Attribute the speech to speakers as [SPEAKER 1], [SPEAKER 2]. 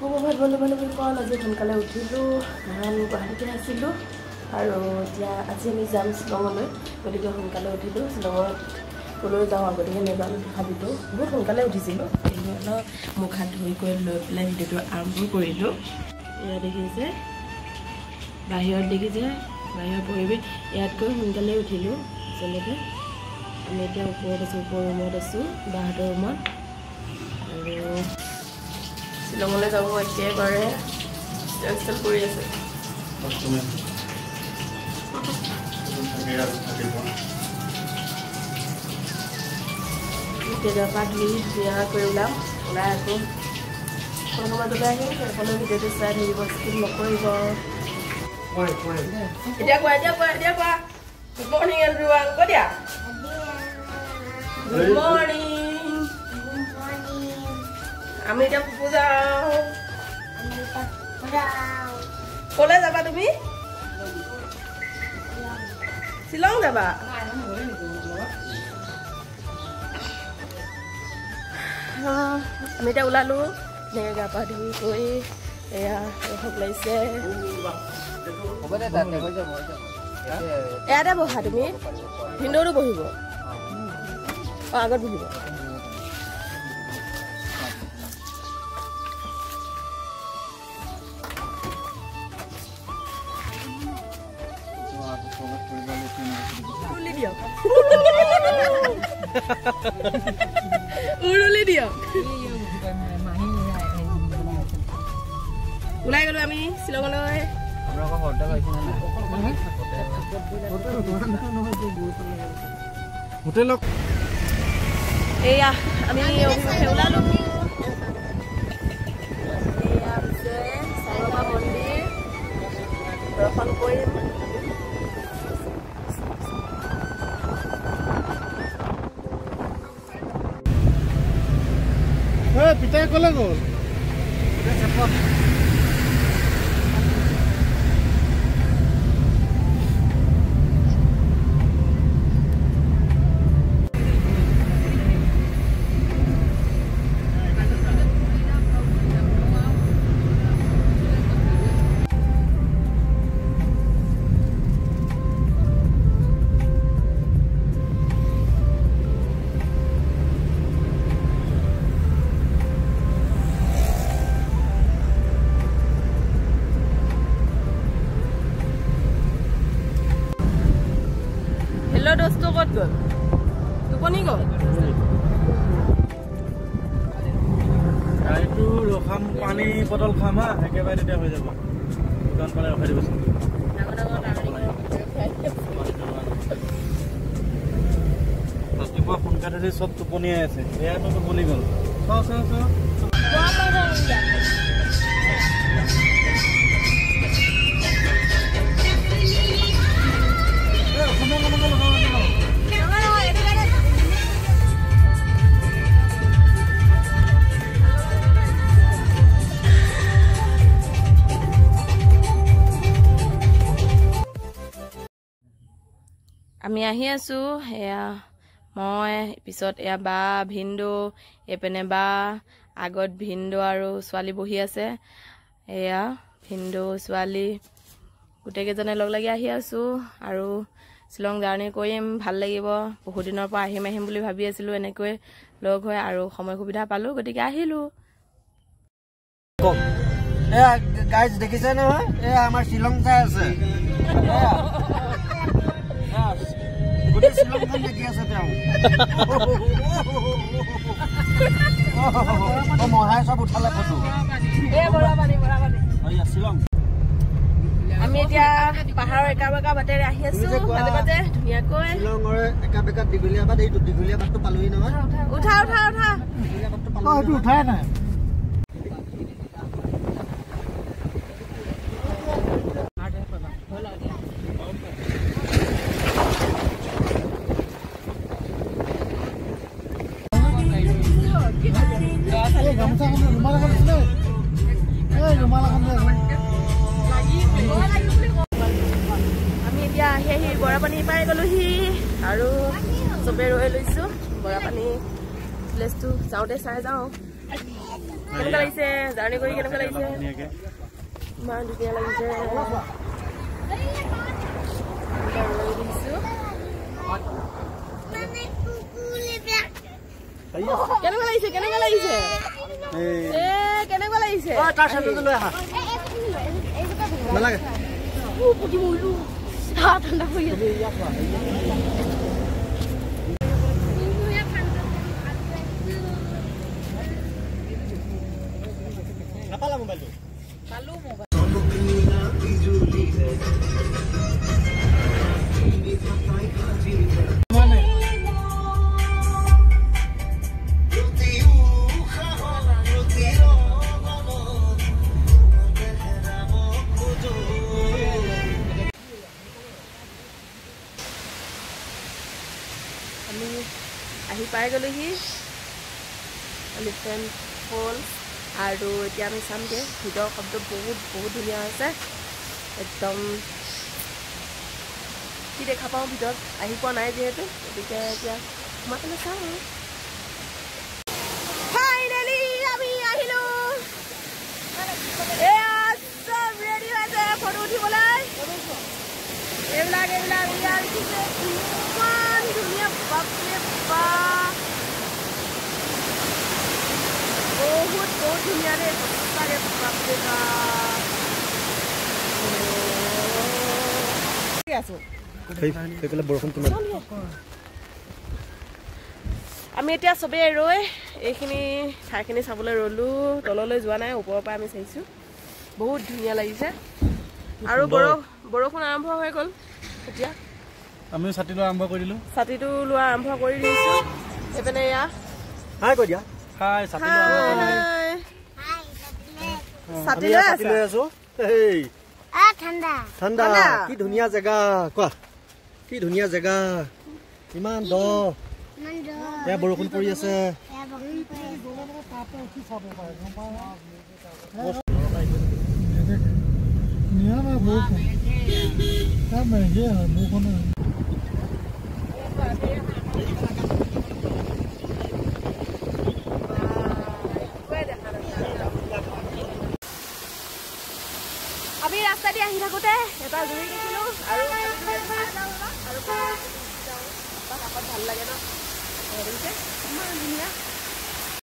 [SPEAKER 1] সুপ্ৰভাত বন্ধু বান্ধৱীসকল আজি সোনকালে উঠিলোঁ কাৰণ গুৱাহাটীতে আছিলোঁ আৰু এতিয়া আজি আমি যাম শ্বিলঙলৈ গতিকে সোনকালে উঠিলোঁ শ্বিলঙত ক'লৈ যাওঁ আগতীয়াকৈ বুলি ভাবিলোঁ বহুত সোনকালে উঠিছিলোঁ অলপ মুখ হাত ধুই কৰি লৈ পেলাই ভিডিঅ'টো আৰম্ভ কৰিলোঁ। এয়া দেখিছে বাহিৰত দেখিছে বাহিৰৰ পৰিৱেশ ইয়াতকৈ সোনকালে উঠিলোঁ আচলতে আমি এতিয়া ওপৰত আছোঁ ওপৰ ৰুমত আছোঁ বাহঁতৰ ৰুমত। শ্বিলঙলৈ যাব একেবাৰে। ষ্টাইল কৰি আছে ধুই ধুনীয়া কৰি ওলাম ওলাই আকৌ। গুড মৰ্ণিং এভৰিৱান কৈ দিয়া? গুড মৰ্ণিং আমি এতিয়া ফুপু যাওঁ ক'লৈ যাবা তুমি? শ্বিলং যাবা? আমি এতিয়া ওলালোঁ ধুনীয়াকৈ গা পা ধুই কৰি এয়া ৰসক লাগিছে। ইয়াতে বহা তুমি। ভিনদেউতো বহিব। অঁ আগত বহিব। উৰুলি দিয়ক। ওলাই গ'লো আমি শ্বিলঙলৈ।
[SPEAKER 2] হোটেলত
[SPEAKER 1] এয়া আমি অভিমুখে ওলালো। মন্দিৰ। দৰ্শন কৰিম।
[SPEAKER 2] পিতাই ক'লে গ'ল
[SPEAKER 1] দোস্ত ক'ত গ'ল টোপনি গ'ল
[SPEAKER 2] গাড়ীটো ৰখাম পানী বটল খাম হা একেবাৰে তেতিয়া হৈ যাব। দোকান পালে ৰখাই দিবচোন। ৰাতিপুৱা সোনকালে চব টোপনিয়াই আছে। এয়াতো টোপনি গ'ল। চাওঁ চাওঁ চাওঁ।
[SPEAKER 1] আমি আহি আছোঁ এয়া মই পিছত এয়া বা ভিনদেউ এইপিনে বা আগত ভিনদেউ আৰু ছোৱালী বহি আছে। এয়া ভিনদেউ ছোৱালী গোটেইকেইজনে লগ লাগি আহি আছোঁ আৰু শ্বিলং জাৰ্ণি কৰিম ভাল লাগিব। বহুত দিনৰ পৰা আহিম আহিম বুলি ভাবি আছিলোঁ এনেকৈ লগ হৈ আৰু সময় সুবিধা পালোঁ গতিকে আহিলোঁ।
[SPEAKER 3] এয়া গাইজ দেখিছে নহয়? এয়া আমাৰ শ্বিলং চাই আছে। মহাই চব উঠালে ফটো এয়া, শ্বিলং
[SPEAKER 1] আমি এতিয়া পাহাৰৰ একা বেকা বাটেৰে আহি আছোঁ। মাজে মাজে ধুনীয়াকৈ।
[SPEAKER 3] শ্বিলঙৰ একা বেকাত দীঘলীয়া বাট এইটো দীঘলীয়া বাটটো পালোহি নহয়।
[SPEAKER 1] উঠা উঠা উঠা।
[SPEAKER 2] উঠাই নাই।
[SPEAKER 1] আমি এতিয়া আহি আহি বৰাপানী পাই গ'লোহি আৰু চবে ৰৈ লৈছোঁ বৰাপানী প্লেচটো যাওঁতে চাই যাওঁ কেনেকুৱা লাগিছে জাৰ্ণি কৰি কেনেকুৱা লাগিছে ইমান ধুনীয়া লাগিছে দিছো কেনেকুৱা লাগিছে কেনেকুৱা লাগিছে এ কেনেকুৱা লাগিছে
[SPEAKER 3] তাৰ চেণ্ডেলটো লৈ আহা নালাগে নাপালা মোবাইলটো
[SPEAKER 1] পাই গ'লোহি এলিফেণ্ট ফল আৰু এতিয়া আমি চামগৈ ভিতৰৰ শব্দ বহুত বহুত ধুনীয়া হৈছে একদম কি দেখা পাওঁ ভিতৰত আহি পোৱা নাই যিহেতু গতিকে এতিয়া সোমাই পেলাই চাওঁ আৰু এইবিলাক এইবিলাক ইমান ধুনীয়া বাপৰে বাপ বহুত বহুত ধুনীয়া দেই সঁচাকে বাপৰে বাপ আছো আমি এতিয়া চবেই ৰৈ এইখিনি ঠাইখিনি চাবলৈ ৰ'লোঁ। তললৈ যোৱা নাই ওপৰৰ পৰা আমি চাইছোঁ। বহুত ধুনীয়া লাগিছে। আৰু বৰষ বৰষুণ আৰম্ভ হৈ গ'ল এতিয়া।
[SPEAKER 2] আমিও ছাতি লোৱা আৰম্ভ কৰি দিলোঁ।
[SPEAKER 1] ছাতিটো লোৱা আৰম্ভ কৰি দিছোঁ। এইপিনে এয়া।
[SPEAKER 3] হাই কৈ দিয়া।
[SPEAKER 2] হাই ছাতি
[SPEAKER 3] আমি
[SPEAKER 1] লৈ
[SPEAKER 3] ছাতি লৈ
[SPEAKER 1] আছা।
[SPEAKER 3] আছো এই
[SPEAKER 4] ঠাণ্ডা।
[SPEAKER 3] কি ধুনীয়া জেগা কোৱা। কি ধুনীয়া জেগা। ইমান দ। এয়া বৰষুণ পৰি আছে।
[SPEAKER 4] বৰষুণ পৰি
[SPEAKER 1] আমি ৰাস্তা দি আহি থাকোতে এটা জুৰি দেখিলো আৰু ভাল লাগে ন ইমান ধুনীয়া